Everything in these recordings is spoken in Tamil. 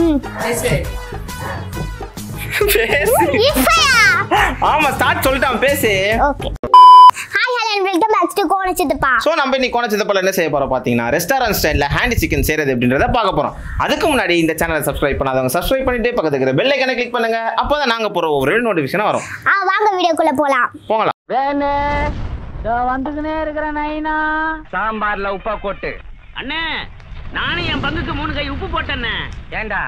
ம் பேசு இப்பயா ஆமா ஸ்டார்ட் சொல்லிட்டான் பேசு ஓகே வெல்கம் பேக் டு கோணச்சிட்டுப்பா ஸோ நம்ம இன்னைக்கு கோணச்சதப்பல என்ன செய்ய போறோம் பார்த்தீங்கன்னா ரெஸ்டாரண்ட் ஸ்டைலில் ஹேண்டி சிக்கன் செய்யறது எப்படின்றத பார்க்க போறோம். அதுக்கு முன்னாடி இந்த சேனலை சப்ஸ்கிரைப் பண்ணாதவங்க சப்ஸ்கிரைப் பண்ணிட்டு பக்கத்துக்கு இருக்கிற பெல் ஐக்கனை கிளிக் பண்ணுங்க. அப்போ நாங்க போற ஒவ்வொரு நோட்டிஃபிகேஷன் வரும். ஆ வாங்க வீடியோக்குள்ள போலாம். போகலாம் வேணு இதோ வந்துக்கினே இருக்கிற நைனா. சாம்பார்ல உப்பா கொட்டு. அண்ணே நானும் என் பங்குக்கு மூணு கை உப்பு போட்டேண்ணே ஏண்டா?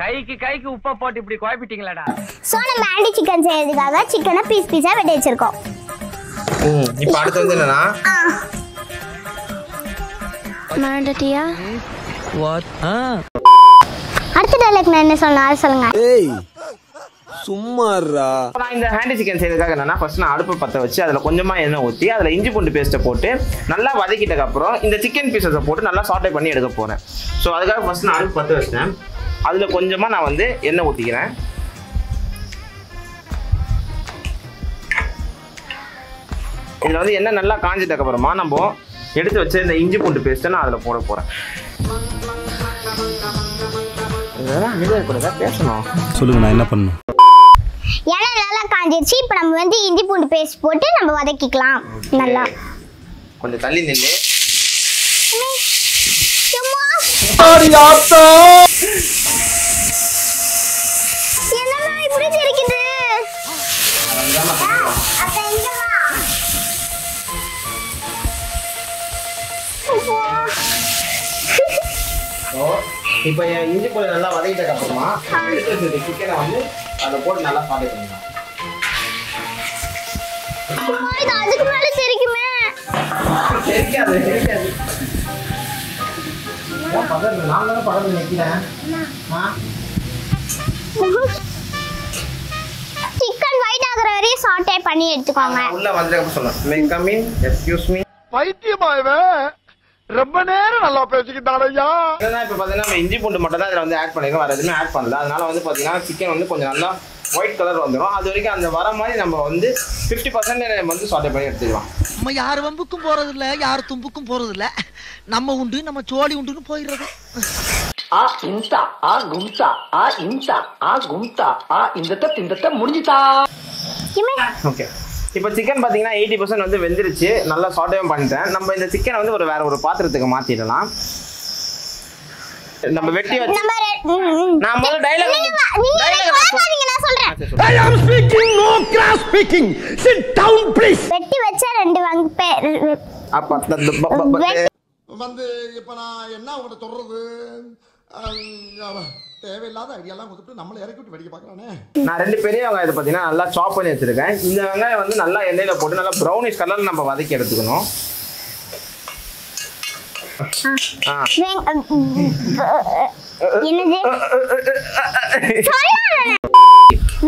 கைக்கு கைக்கு உப்பா போட்டு இப்படி குழப்பிட்டீங்களாடா. ஸோ நம்ம ஆண்டி சிக்கன் செய்யறதுக்காக சிக்கனை பீஸ் பீஸாக வெட்டி வச்சிருக்கோம். இப்போ அடுத்து வந்து என்னன்னா? மறந்துட்டியா வாட் அடுத்த டைலாக் நான் என்ன சொன்னாலும் சொல்லுங்க. ஏய் சும்மாறா நான் இந்த ஹேண்டி சிக்கன் செய்யறதுக்காக என்னன்னா ஃபர்ஸ்ட் நான் அடுப்பு பற்ற வச்சு அதில் கொஞ்சமா எண்ணெய் ஊற்றி அதில் இஞ்சி பூண்டு பேஸ்ட்டை போட்டு நல்லா வதக்கிட்டதுக்கு அப்புறம் இந்த சிக்கன் பீசஸை போட்டு நல்லா சாட்டை பண்ணி எடுக்க போறேன். ஸோ அதுக்காக ஃபர்ஸ்ட் நான் அடுப்பு பற்ற வச்சிட்டேன். அதில் கொஞ்சமா நான் வந்து எண்ணெய் ஊற்றிக்கிறேன் இதில் வந்து எண்ணெய் நல்லா காஞ்சதுக்கு அப்புறமா நம்ம எடுத்து வச்ச இந்த இஞ்சி பூண்டு பேஸ்ட்டை நான் அதில் போட போகிறேன் இதெல்லாம்? பேசணும். சொல்லுங்க நான் என்ன பண்ணணும்? எண்ணெய் நல்லா காஞ்சிருச்சு. இப்போ நம்ம வந்து இஞ்சி பூண்டு பேஸ்ட் போட்டு நம்ம வதக்கிக்கலாம். நல்லா. கொஞ்சம் தள்ளி நில்லு. சும்மா என்னம்மா இப்படி தெரிக்குது அப்ப எங்க வா? அப்பா. ஸோ இப்போ என் இஞ்சி பூண்டு நல்லா வதக்கிட்டதுக்கு அப்புறமா சிக்கனை வந்து அதை போட்டு நல்லா அம்மா, இது அதுக்கு மேல நான் தானே பக்கத்துல நிற்கிறேன் ஆ? சிக்கன் ஒயிட் ஆகுற வரையும் சாட்டே பண்ணி எடுத்துக்கோங்க. உள்ள வந்ததுக்கு சொல்லுவேன் may come in excuse me ரொம்ப நேரம் நல்லா பேசிக்கிட்டான் ஐயா. இப்போ பார்த்தீங்கன்னா நம்ம இஞ்சி பூண்டு மட்டும் தான் இதில் வந்து ஆட் பண்ணிருக்கோம். வேறு எதுவுமே ஆட் பண்ணல. அதனால வந்து பார்த்தீங்கன்னா சிக்கன் வந்து கொஞ்சம் நல்லா ஒயிட் கலர் வந்துடும் அது வரைக்கும் அந்த வர மாதிரி நம்ம வந்து ஃபிஃப்டி பர்சன்ட் வந்து சாட்டை பண்ணி எடுத்துக்கலாம். நம்ம யார் வம்புக்கும் போறது இல்ல யார் தும்புக்கும் போறது இல்ல நம்ம உண்டு நம்ம சோழி உண்டுன்னு போயிடுறது. ஆ இன்சா ஆ கும்சா ஆ இன்சா ஆ கும்சா ஆ இந்த இந்த முடிஞ்சுதா? இமே ஓகே இப்போ சிக்கன் பார்த்தீங்கன்னா எயிட்டி பர்சன்ட் வந்து வெந்துருச்சு. நல்லா சாட்டையும் பண்ணிட்டேன். நம்ம இந்த சிக்கனை வந்து ஒரு வேற ஒரு பாத்திரத்துக்கு மாற்றிடலாம் நம்ம வெட்டி வச்சு. நான் முதல்ல சொல்றேன். I am speaking no cross speaking sit down please வெட்டி வச்ச ரெண்டு வங்க அப்ப வந்து இப்ப நான் என்ன உங்கள்கிட்ட சொல்றது? தேவையில்லாத ஐடியாலாம் கொடுத்துட்டு நம்மளை இறக்கி விட்டு வெடிக்க பார்க்கறானே. நான் ரெண்டு பெரிய வெங்காயத்தை பார்த்தீங்கன்னா நல்லா சாப் பண்ணி வச்சிருக்கேன். இந்த வெங்காயம் வந்து நல்லா எண்ணெயில் போட்டு நல்லா ப்ரௌனிஷ் கலர்ல நம்ம வதக்கி எடுத்துக்கணும்.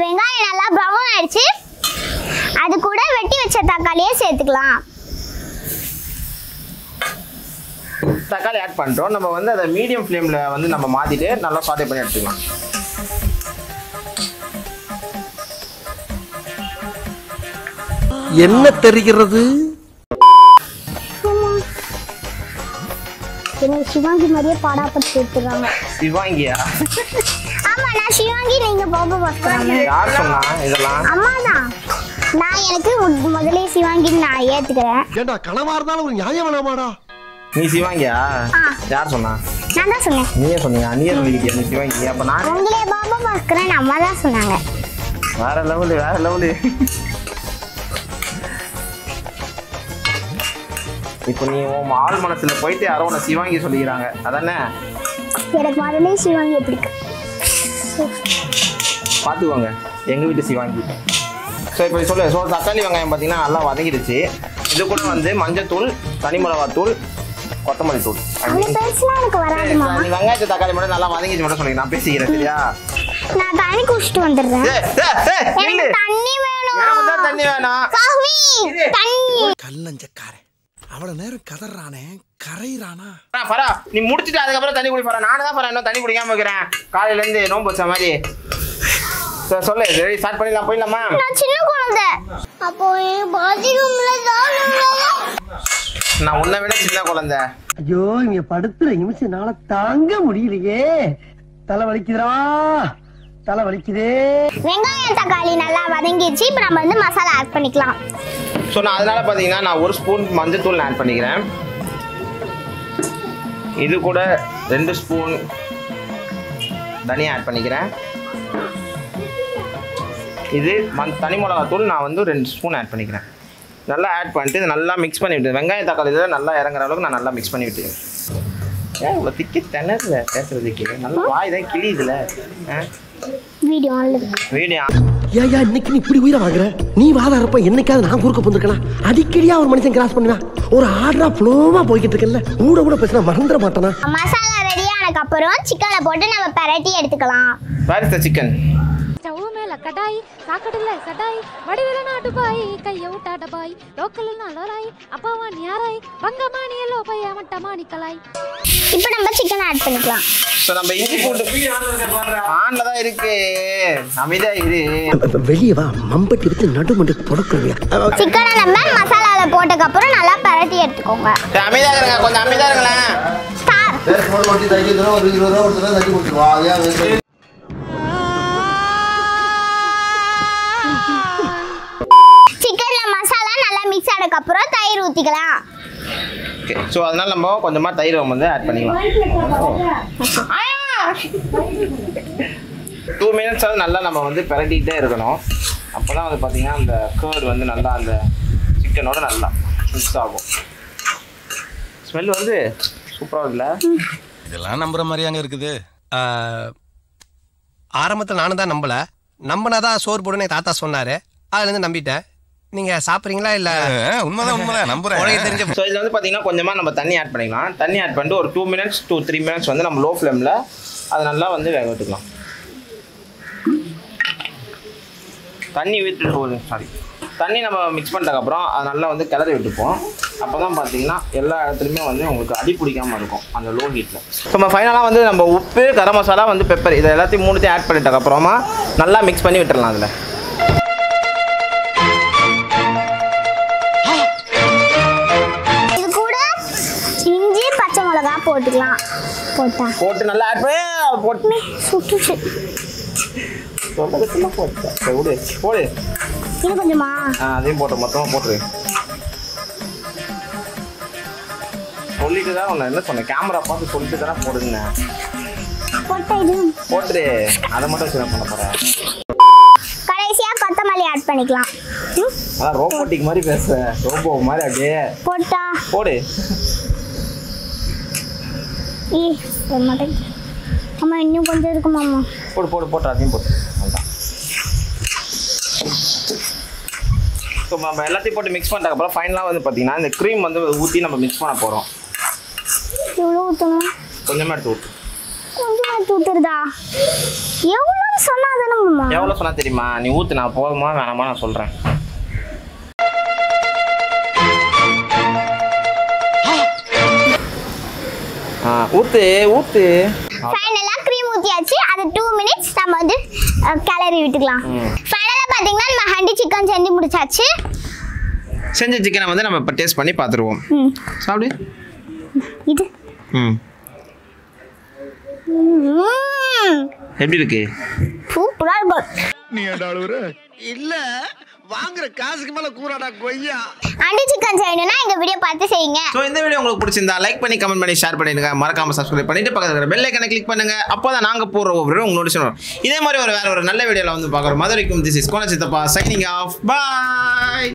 வெங்காயம் நல்லா ப்ரௌன் ஆயிடுச்சு. அது கூட வெட்டி வச்ச தக்காளியே சேர்த்துக்கலாம். தக்காளி ஆட் பண்ணிட்டோம் நம்ம வந்து அதை மீடியம் ஃப்ளேமில் வந்து நம்ம மாற்றிட்டு நல்லா சாட்டை பண்ணி எடுத்துக்கலாம். என்ன தெரிகிறது? என்ன சிவாங்கி மாதிரியே பாடாப்பட்டு எடுத்துறாங்க சிவாங்கியா? ஆமா நான் சிவாங்கி நீங்க பாபா பாக்குறாங்க யார் சொன்னா இதெல்லாம்? அம்மா தான் நான் எனக்கு முதலே சிவாங்கின்னு நான் ஏத்துக்கிறேன். ஏண்டா கனவா இருந்தாலும் ஒரு நியாயம் வேணாமாடா நீ சிவாங்கியா. யார் சொன்னா? நான் தான் சொன்னேன். நீயே சொன்னீங்க நீயே சொல்லிக்கிட்டியா நீ சிவாங்கி அப்போ நான் உங்களே பாபா பாக்குறேன் அம்மா தான் சொன்னாங்க. வேற லெவலு வேற லெவலு இப்போ நீ உன் ஆள் மனசுல போயிட்டு யாரோ உன்னை சிவாங்கி சொல்லிக்கிறாங்க. அதானே? எனக்கு முதலே சிவாங்கி பிடிக்கும் பார்த்துக்கோங்க எங்க வீட்டு சிவாங்கி. ஸோ இப்போ சொல்லு. ஸோ தக்காளி வெங்காயம் பார்த்தீங்கன்னா நல்லா வதங்கிடுச்சு. இது கூட வந்து மஞ்சத்தூள் தனி மிளகாத்தூள் கொத்தமல்லி தூள். நீ வெங்காயத்தை தக்காளி மட்டும் நல்லா வதங்கிச்சு மட்டும் சொல்லுங்க நான் பேசிக்கிறேன் சரியா? நான் தண்ணி குடிச்சிட்டு வந்துடுறேன். தண்ணி வேணும். தண்ணி வேணாம். தண்ணி. கல்லஞ்சக்காரன் அவ்வளவு நேரம் கதறானே கரையிறானா? பரா. நீ முடிச்சிட்டு அதுக்கப்புறம் தண்ணி குடி பரா. நானே தான் பரா இன்னும் தண்ணி குடிக்காம இருக்கிறேன். காலையில இருந்து நோம்பு வச்ச மாதிரி. சரி, சொல்லு ரெடி ஸ்டார்ட் பண்ணிடலாம் போயிடலாமா? நான் சின்ன குழந்தை. அப்போ பாத்ரூம்ல தான் நான் உன்னை விட சின்ன குழந்தை. ஐயோ இங்க படுத்துற நிமிஷம்னால தாங்க முடியலையே. தலை வலிக்குதுடா. தலை வலிக்குதே. வெங்காயம் தக்காளி நல்லா வதங்கிடுச்சு. இப்போ நம்ம வந்து மசாலா ஆட் பண்ணிக்கலாம். ஸோ நான் அதனால பார்த்தீங்கன்னா நான் ஒரு ஸ்பூன் மஞ்சத்தூள் ஆட் பண்ணிக்கிறேன். இது கூட ரெண்டு ஸ்பூன் தனியா ஆட் பண்ணிக்கிறேன். இது மண் தனி மிளகாத்தூள் நான் வந்து ரெண்டு ஸ்பூன் ஆட் பண்ணிக்கிறேன். நல்லா ஆட் பண்ணிட்டு இதை நல்லா மிக்ஸ் பண்ணி விட்டு வெங்காயம் தக்காளி இதில் நல்லா இறங்குற அளவுக்கு நான் நல்லா மிக்ஸ் பண்ணி விட்டுக்கிறேன் ஏன் இவ்வளோ திக்கி திணறல பேசுறதுக்கு நல்லா வாய் தான் கிளியுதுல வீடியோ ஆன்ல வீடியோ ஏயா இன்னைக்கு நீ இப்படி உயிரை வாங்குற? நீ வாதாரப்ப என்னைக்காவது நான் குறுக்க போந்திருக்கனா அடிக்கடியா ஒரு மனுஷன் கிராஸ் பண்ணுவேன் ஒரு ஆர்டரா ஃப்ளோவா போய்கிட்டு இருக்கல கூட கூட பேசினா மறந்துட மாட்டானா? மசாலா ரெடி ஆனதுக்கப்புறம் சிக்கனை போட்டு நம்ம பிரட்டி எடுத்துக்கலாம். த சிக்கன் கடாய் சாக்கடையில சடாய். வடிவில நாட்டு பாய் கைய விட்டாட பாய் லோக்கல் நலராய் அப்பாவா நியாராய். பங்கமானி எல்லோ பைய மட்டமா நிக்கலாய். இப்போ நம்ம சிக்கன் ஆட் பண்ணிக்கலாம். ஸோ நம்ம இஞ்சி பூண்டு ஆன்ல தான் இருக்கு. அமைதியா இரு. வெளியே வா. மம்பட்டி வச்சு நடுமண்டு தொடக்கலையா சிக்கனை நம்ம மசாலாவில் போட்டதுக்கப்புறம் நல்லா பிரட்டி எடுத்துக்கோங்க. அமைதியா இருங்க. கொஞ்சம் அமைதியா இருங்களேன். ஸ்டார் ஒரு இருபது ரூபா ஒரு தடவை தட்டி கொடுத்துருவா அதே மிக்ஸ் ஆனதுக்கப்புறம் தயிர் ஊற்றிக்கலாம் ஓகே ஸோ அதனால நம்ம கொஞ்சமா தயிர் வந்து ஆட் பண்ணிக்கலாம். டூ மினிட்ஸ் வந்து நல்லா நம்ம வந்து பிரட்டிகிட்டே இருக்கணும். அப்போ தான் வந்து பார்த்தீங்கன்னா அந்த கேர்டு வந்து நல்லா அந்த சிக்கனோட நல்லா மிக்ஸ் ஆகும். ஸ்மெல் வந்து சூப்பராக இல்லை இதெல்லாம் நம்புற மாதிரியாங்க இருக்குது. ஆரம்பத்தில் நானும் தான் நம்பல. நம்பினாதான் சோறு போடுன்னு என் தாத்தா சொன்னாரு. அதுல இருந்து நம்பிட்டேன். நீங்க சாப்பிடுறீங்களா இல்ல? உண்மைதான் உண்மைதான். நம்புறேன். உனக்கு தெரிஞ்ச ஸோ இதில் வந்து பார்த்தீங்கன்னா கொஞ்சமாக நம்ம தண்ணி ஆட் பண்ணிக்கலாம். தண்ணி ஆட் பண்ணிட்டு ஒரு two minutes two three minutes வந்து நம்ம லோ ஃப்ளேமில் அதை நல்லா வந்து வேக விட்டுக்கலாம் தண்ணி விட்டு சாரி தண்ணி நம்ம மிக்ஸ் பண்ணிட்டதுக்கப்புறம் அதை நல்லா வந்து கிளறி விட்டுப்போம். அப்போ தான் பார்த்தீங்கன்னா எல்லா இடத்துலையுமே வந்து உங்களுக்கு அடி பிடிக்காம இருக்கும் அந்த லோ. ஹீட்டில் ஸோ நம்ம ஃபைனலாக வந்து நம்ம உப்பு கரம் மசாலா வந்து பெப்பர் இதை எல்லாத்தையும் மூணுத்தையும் ஆட் பண்ணிட்டதுக்கப்புறமா நல்லா மிக்ஸ் பண்ணி விட்டுறலாம் அதில். போட்டுக்கலாம். போட்டா. போட்டு நல்லா ஆட் பண்ணி போட்டு சுட்டுச்சு சொல்றதுக்குள்ள போட்டு. விடு. போடு. இன்னும் கொஞ்சமா? ஆ அதையும் போட்டு மொத்தமாக போட்டுரு. சொல்லிட்டு தான் உன்னை என்ன சொன்னேன்? கேமரா பார்த்து சொல்லிட்டு தானே போடுங்க போட்டுரு. அதை மட்டும் நான் பண்ண போகிறேன் கடைசியா கொத்தமல்லி ஆட் பண்ணிக்கலாம். அதான் ரோபோட்டிக் மாதிரி பேசுகிறேன் ரோபோ மாதிரி அப்படியே. போட்டா. போடு. ஈ வர மாட்டேங்குது அம்மா இன்னும் கொஞ்சம் இருக்குமாம்மா போடு போடு போட்டு அதையும் போட்டு. ஸோ நம்ம எல்லாத்தையும் போட்டு மிக்ஸ் பண்ணதுக்கப்புறம் ஃபைனலாக வந்து பார்த்தீங்கன்னா இந்த க்ரீம் வந்து ஊற்றி நம்ம மிக்ஸ் பண்ண போகிறோம் எவ்வளோ ஊற்றணும் கொஞ்சமாக எடுத்து ஊற்று கொஞ்சம் எடுத்து ஊற்றுறதா எவ்வளோன்னு சொன்னா தானேம்மா எவ்வளோ சொன்னா தெரியுமா? நீ ஊற்று நான் போதுமா வேணாமா நான் சொல்கிறேன் ஆ. ஊற்று ஊற்று ஃபைனலாக க்ரீம் ஊற்றியாச்சு அது டூ மினிட்ஸ் நம்ம வந்து கிளறி விட்டுக்கலாம். ஃபைனலாக பார்த்தீங்கன்னா நம்ம ஹண்டி சிக்கன் செஞ்சு முடிச்சாச்சு. செஞ்ச சிக்கனை வந்து நம்ம இப்போ டேஸ்ட் பண்ணி பார்த்துருவோம் ம். சாப்பிடு. இது. ம். எப்படி இருக்கு? சூப்பராக இருக்கும் இல்ல. வாங்குற காசுக்கு மேல கூறாடா கொய்யா. ஹண்டி சிக்கன் செய்யணும்னா எங்கள் வீடியோ பார்த்து செய்யுங்க. ஸோ இந்த வீடியோ உங்களுக்கு பிடிச்சிருந்தா லைக் பண்ணி கமெண்ட் பண்ணி ஷேர் பண்ணிடுங்க. மறக்காம சப்ஸ்கிரைப் பண்ணிட்டு பக்கத்துல இருக்கிற பெல் ஐக்கனை கிளிக் பண்ணுங்க. அப்போதான் நாங்க போடுற ஒவ்வொரு உங்களுக்கு நோட்டிஸ் இதே மாதிரி ஒரு வேற ஒரு நல்ல வீடியோல வந்து பார்க்குறோம். மதுரைக்கும் திஸ் இஸ் கோன சித்தப்பா சைனிங் ஆஃப் பாய்